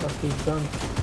Tá aceitando